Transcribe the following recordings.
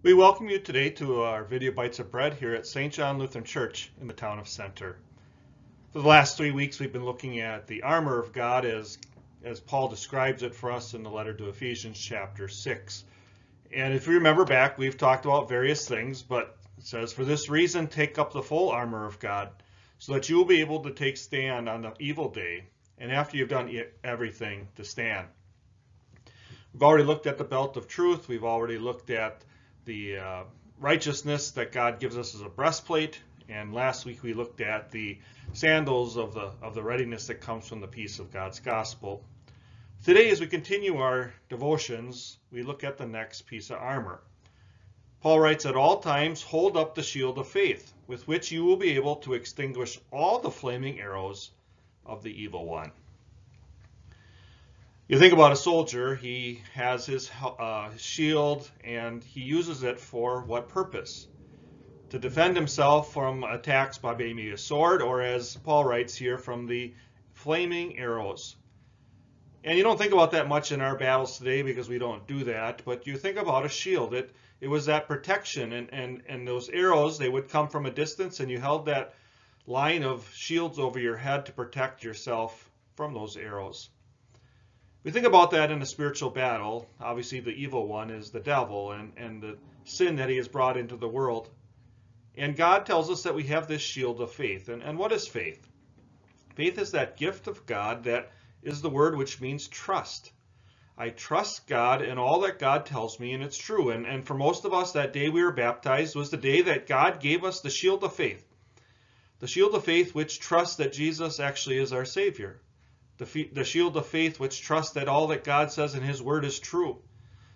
We welcome you today to our video Bytes of Bread here at St. John Lutheran Church in the town of Center. For the last three weeks, we've been looking at the armor of God as, as Paul describes it for us in the letter to Ephesians chapter 6. And if you remember back, we've talked about various things, but it says, For this reason, take up the full armor of God, so that you will be able to take stand on the evil day, and after you've done everything, to stand. We've already looked at the belt of truth. We've already looked at the uh, righteousness that God gives us as a breastplate. And last week we looked at the sandals of the of the readiness that comes from the peace of God's gospel. Today, as we continue our devotions, we look at the next piece of armor. Paul writes, At all times, hold up the shield of faith, with which you will be able to extinguish all the flaming arrows of the evil one. You think about a soldier, he has his uh, shield and he uses it for what purpose? To defend himself from attacks by maybe a sword or as Paul writes here from the flaming arrows. And you don't think about that much in our battles today because we don't do that, but you think about a shield. It, it was that protection and, and, and those arrows, they would come from a distance and you held that line of shields over your head to protect yourself from those arrows. We think about that in a spiritual battle. Obviously, the evil one is the devil and, and the sin that he has brought into the world. And God tells us that we have this shield of faith. And, and what is faith? Faith is that gift of God that is the word which means trust. I trust God and all that God tells me, and it's true. And, and for most of us, that day we were baptized was the day that God gave us the shield of faith. The shield of faith which trusts that Jesus actually is our Savior the, the shield of faith which trusts that all that God says in his word is true.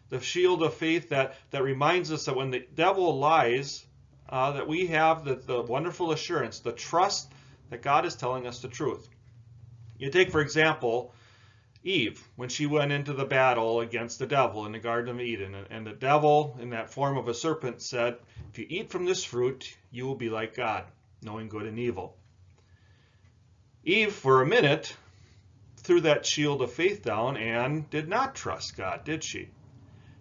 The shield of faith that, that reminds us that when the devil lies, uh, that we have the, the wonderful assurance, the trust that God is telling us the truth. You take, for example, Eve, when she went into the battle against the devil in the Garden of Eden. And the devil, in that form of a serpent, said, If you eat from this fruit, you will be like God, knowing good and evil. Eve, for a minute, threw that shield of faith down and did not trust God, did she?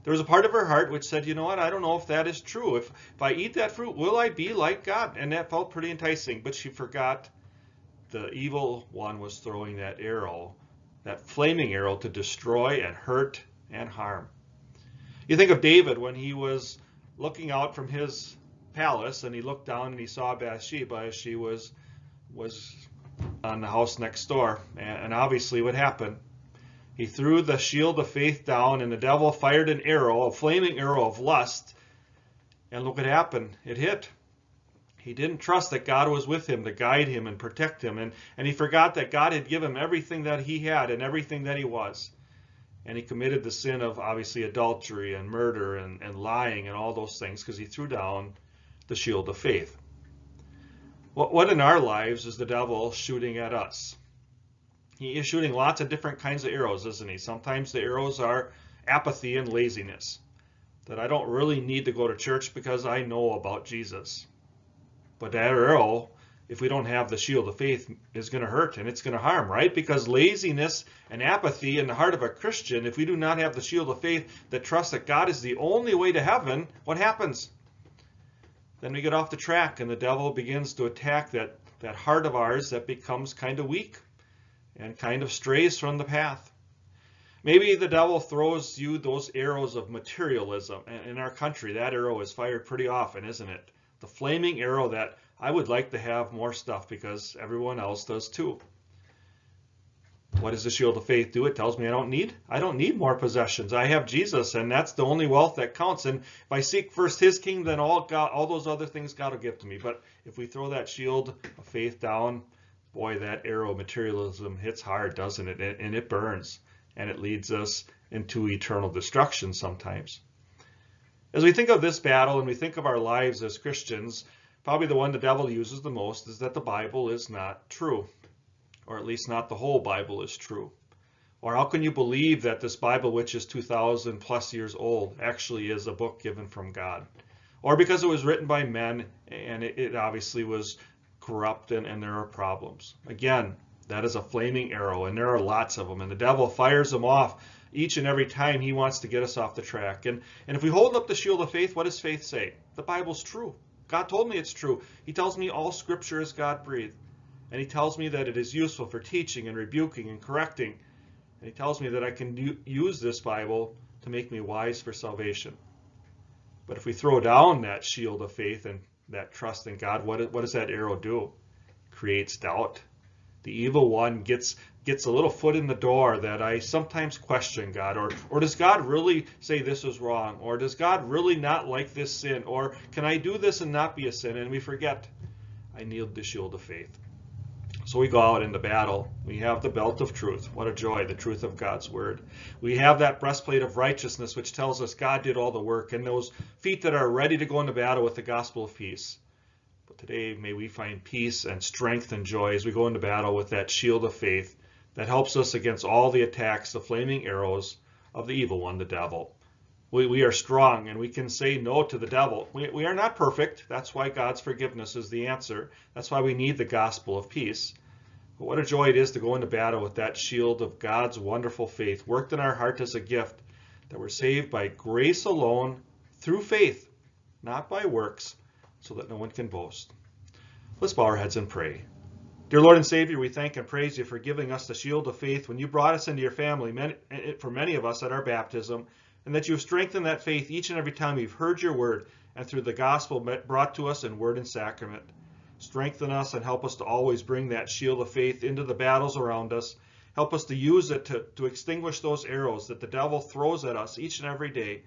There was a part of her heart which said, you know what, I don't know if that is true. If, if I eat that fruit, will I be like God? And that felt pretty enticing, but she forgot the evil one was throwing that arrow, that flaming arrow to destroy and hurt and harm. You think of David when he was looking out from his palace and he looked down and he saw Bathsheba as she was was on the house next door. And obviously what happened? He threw the shield of faith down and the devil fired an arrow, a flaming arrow of lust. And look what happened. It hit. He didn't trust that God was with him to guide him and protect him. And, and he forgot that God had given him everything that he had and everything that he was. And he committed the sin of obviously adultery and murder and, and lying and all those things because he threw down the shield of faith. What, what in our lives is the devil shooting at us? He is shooting lots of different kinds of arrows, isn't he? Sometimes the arrows are apathy and laziness. That I don't really need to go to church because I know about Jesus. But that arrow, if we don't have the shield of faith, is going to hurt and it's going to harm, right? Because laziness and apathy in the heart of a Christian, if we do not have the shield of faith that trusts that God is the only way to heaven, what happens? Then we get off the track and the devil begins to attack that, that heart of ours that becomes kind of weak and kind of strays from the path. Maybe the devil throws you those arrows of materialism. In our country, that arrow is fired pretty often, isn't it? The flaming arrow that I would like to have more stuff because everyone else does too. What does the shield of faith do? It tells me I don't need I don't need more possessions. I have Jesus, and that's the only wealth that counts. And if I seek first His kingdom, then all God, all those other things God will give to me. But if we throw that shield of faith down, boy, that arrow of materialism hits hard, doesn't it? And it burns, and it leads us into eternal destruction sometimes. As we think of this battle and we think of our lives as Christians, probably the one the devil uses the most is that the Bible is not true or at least not the whole Bible is true? Or how can you believe that this Bible, which is 2,000 plus years old, actually is a book given from God? Or because it was written by men and it, it obviously was corrupt and, and there are problems. Again, that is a flaming arrow and there are lots of them and the devil fires them off each and every time he wants to get us off the track. And, and if we hold up the shield of faith, what does faith say? The Bible's true. God told me it's true. He tells me all scripture is God breathed. And he tells me that it is useful for teaching and rebuking and correcting. And he tells me that I can use this Bible to make me wise for salvation. But if we throw down that shield of faith and that trust in God, what, what does that arrow do? It creates doubt. The evil one gets gets a little foot in the door that I sometimes question God, or or does God really say this is wrong, or does God really not like this sin, or can I do this and not be a sin? And we forget I need the shield of faith. So we go out into battle. We have the belt of truth. What a joy, the truth of God's word. We have that breastplate of righteousness, which tells us God did all the work, and those feet that are ready to go into battle with the gospel of peace. But today, may we find peace and strength and joy as we go into battle with that shield of faith that helps us against all the attacks, the flaming arrows of the evil one, the devil. We, we are strong and we can say no to the devil. We, we are not perfect. That's why God's forgiveness is the answer. That's why we need the gospel of peace. But what a joy it is to go into battle with that shield of God's wonderful faith, worked in our heart as a gift, that we're saved by grace alone, through faith, not by works, so that no one can boast. Let's bow our heads and pray. Dear Lord and Savior, we thank and praise you for giving us the shield of faith when you brought us into your family, for many of us at our baptism, and that you have strengthened that faith each and every time we've heard your word and through the gospel brought to us in word and sacrament. Strengthen us and help us to always bring that shield of faith into the battles around us. Help us to use it to, to extinguish those arrows that the devil throws at us each and every day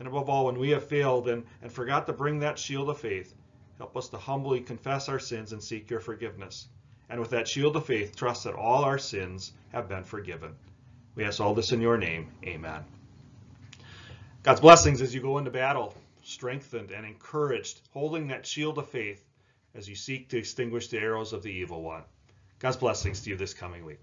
and above all, when we have failed and, and forgot to bring that shield of faith, help us to humbly confess our sins and seek your forgiveness. And with that shield of faith, trust that all our sins have been forgiven. We ask all this in your name. Amen. God's blessings as you go into battle, strengthened and encouraged, holding that shield of faith as you seek to extinguish the arrows of the evil one. God's blessings to you this coming week.